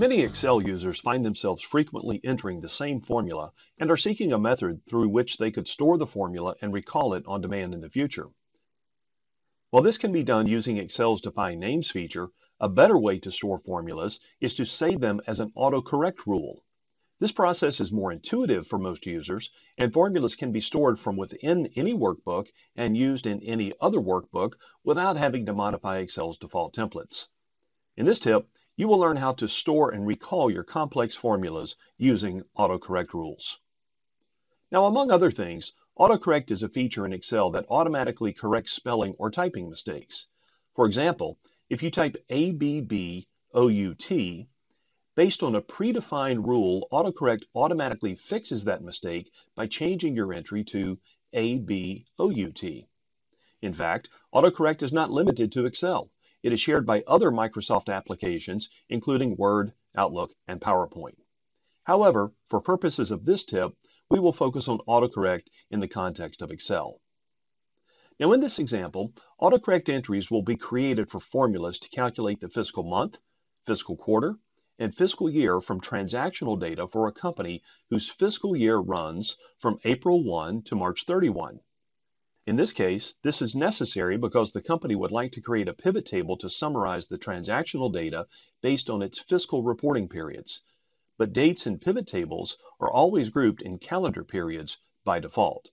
Many Excel users find themselves frequently entering the same formula and are seeking a method through which they could store the formula and recall it on demand in the future. While this can be done using Excel's Defined Names feature, a better way to store formulas is to save them as an autocorrect rule. This process is more intuitive for most users, and formulas can be stored from within any workbook and used in any other workbook without having to modify Excel's default templates. In this tip, you will learn how to store and recall your complex formulas using autocorrect rules. Now, among other things, Autocorrect is a feature in Excel that automatically corrects spelling or typing mistakes. For example, if you type ABBOUT, based on a predefined rule, Autocorrect automatically fixes that mistake by changing your entry to ABOUT. In fact, Autocorrect is not limited to Excel. It is shared by other Microsoft applications, including Word, Outlook, and PowerPoint. However, for purposes of this tip, we will focus on autocorrect in the context of Excel. Now in this example, autocorrect entries will be created for formulas to calculate the fiscal month, fiscal quarter, and fiscal year from transactional data for a company whose fiscal year runs from April 1 to March 31. In this case, this is necessary because the company would like to create a pivot table to summarize the transactional data based on its fiscal reporting periods, but dates in pivot tables are always grouped in calendar periods by default.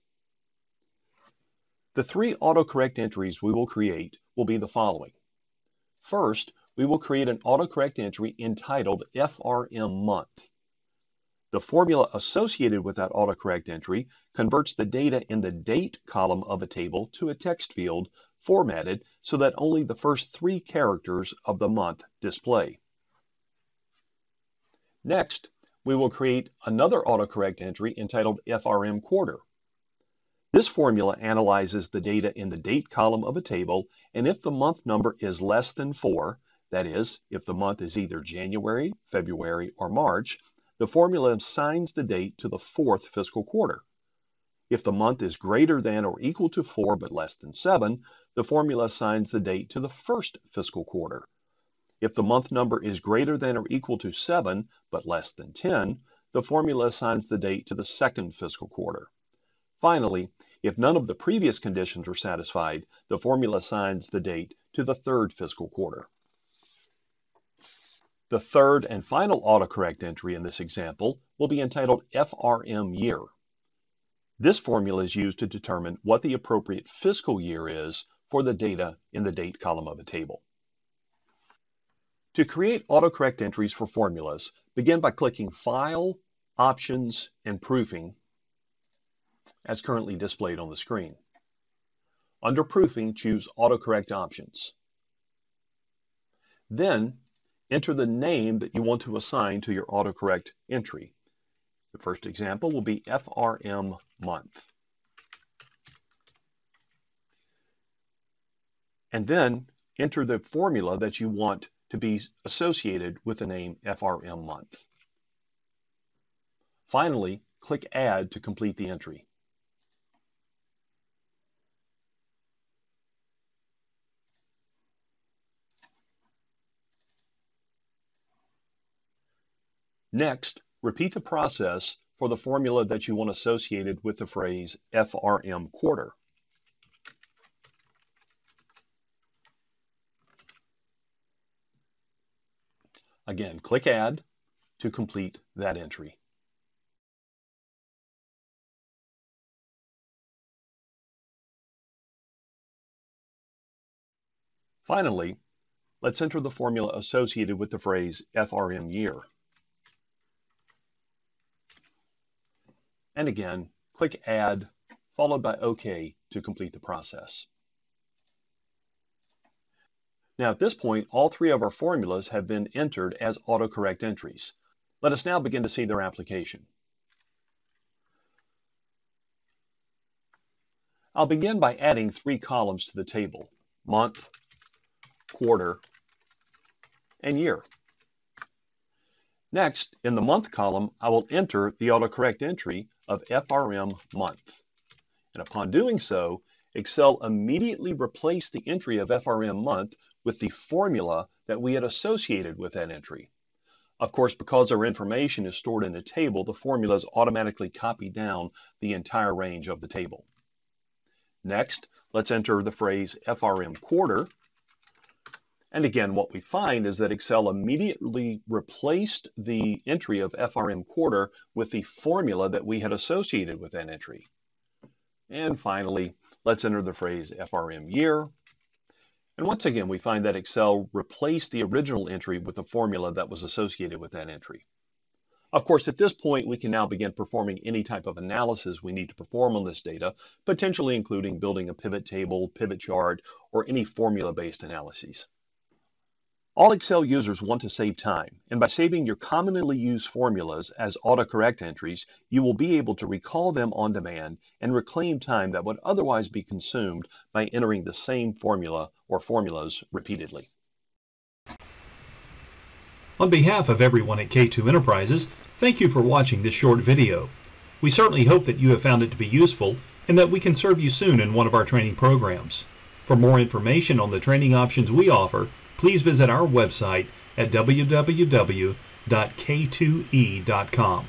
The three autocorrect entries we will create will be the following. First, we will create an autocorrect entry entitled FRM month. The formula associated with that autocorrect entry converts the data in the date column of a table to a text field formatted so that only the first three characters of the month display. Next, we will create another autocorrect entry entitled FRM quarter. This formula analyzes the data in the date column of a table, and if the month number is less than 4, that is, if the month is either January, February, or March, the formula assigns the date to the fourth fiscal quarter. If the month is greater than or equal to 4 but less than 7, the formula assigns the date to the first fiscal quarter. If the month number is greater than or equal to 7 but less than 10, the formula assigns the date to the second fiscal quarter. Finally, if none of the previous conditions are satisfied, the formula assigns the date to the third fiscal quarter. The third and final autocorrect entry in this example will be entitled FRM year. This formula is used to determine what the appropriate fiscal year is for the data in the date column of a table. To create autocorrect entries for formulas, begin by clicking File, Options, and Proofing, as currently displayed on the screen. Under Proofing, choose Autocorrect Options. Then, enter the name that you want to assign to your autocorrect entry. The first example will be FRM month. And then enter the formula that you want to be associated with the name FRM month. Finally, click Add to complete the entry. Next, repeat the process for the formula that you want associated with the phrase FRM quarter. Again, click Add to complete that entry. Finally, let's enter the formula associated with the phrase FRM year. And again, click Add, followed by OK to complete the process. Now at this point, all three of our formulas have been entered as autocorrect entries. Let us now begin to see their application. I'll begin by adding three columns to the table, month, quarter, and year. Next, in the month column, I will enter the autocorrect entry of FRM month. And upon doing so, Excel immediately replaced the entry of FRM month with the formula that we had associated with that entry. Of course, because our information is stored in a table, the formulas automatically copy down the entire range of the table. Next, let's enter the phrase FRM quarter. And again, what we find is that Excel immediately replaced the entry of FRM quarter with the formula that we had associated with that entry. And finally, let's enter the phrase FRM year. And once again, we find that Excel replaced the original entry with a formula that was associated with that entry. Of course, at this point, we can now begin performing any type of analysis we need to perform on this data, potentially including building a pivot table, pivot chart, or any formula-based analyses. All Excel users want to save time, and by saving your commonly used formulas as autocorrect entries, you will be able to recall them on demand and reclaim time that would otherwise be consumed by entering the same formula or formulas repeatedly. On behalf of everyone at K2 Enterprises, thank you for watching this short video. We certainly hope that you have found it to be useful and that we can serve you soon in one of our training programs. For more information on the training options we offer, please visit our website at www.k2e.com.